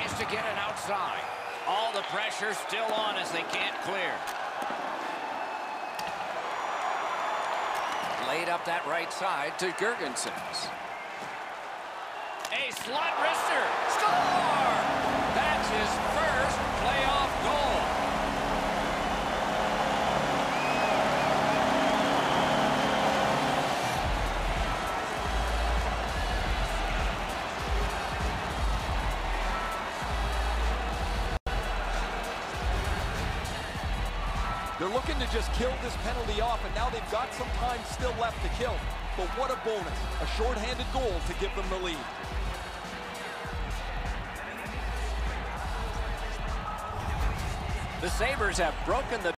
Tries to get it outside. All the pressure still on as they can't clear. Laid up that right side to Girgensons. A slot wrister. They're looking to just kill this penalty off, and now they've got some time still left to kill. But what a bonus. A shorthanded goal to give them the lead. The Sabres have broken the